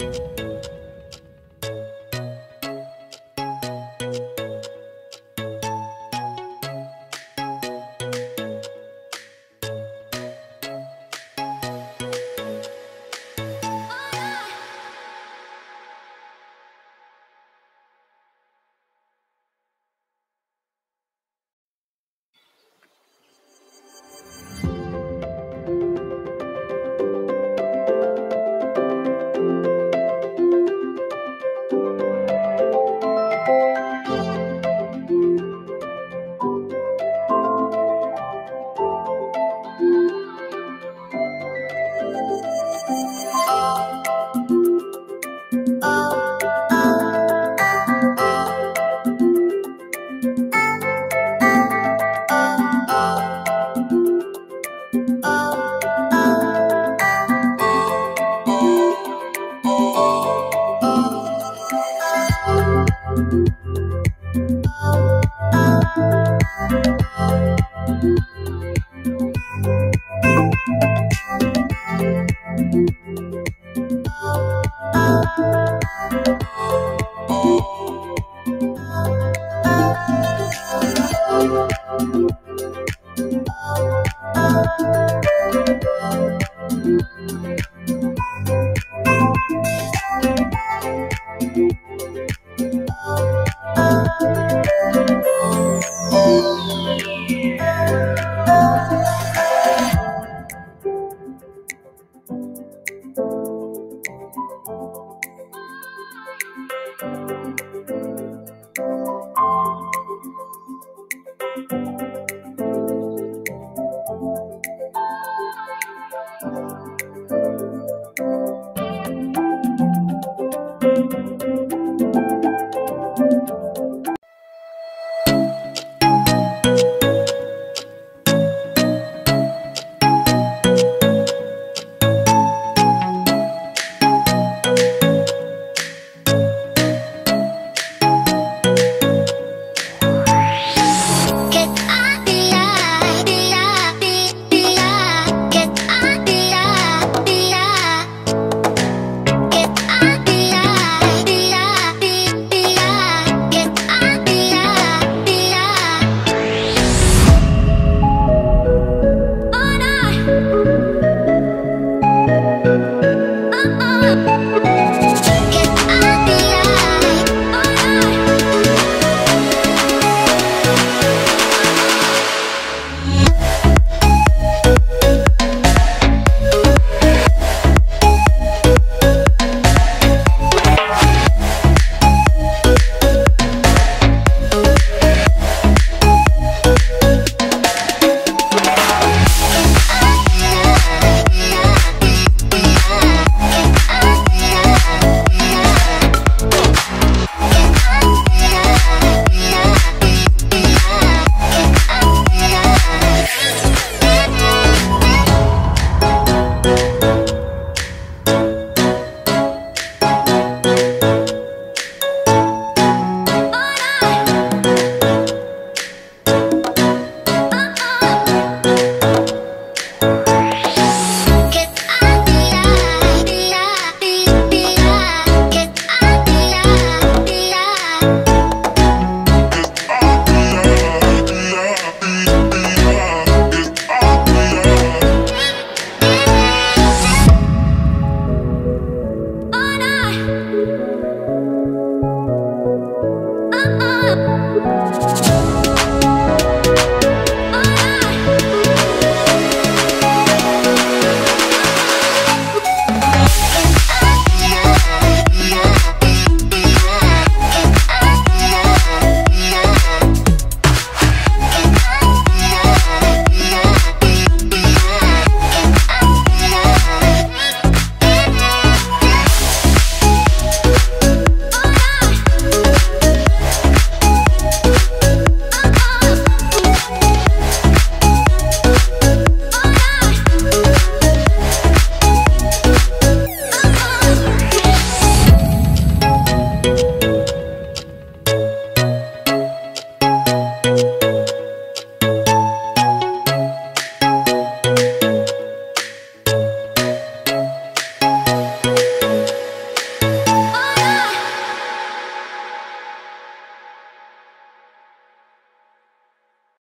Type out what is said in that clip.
you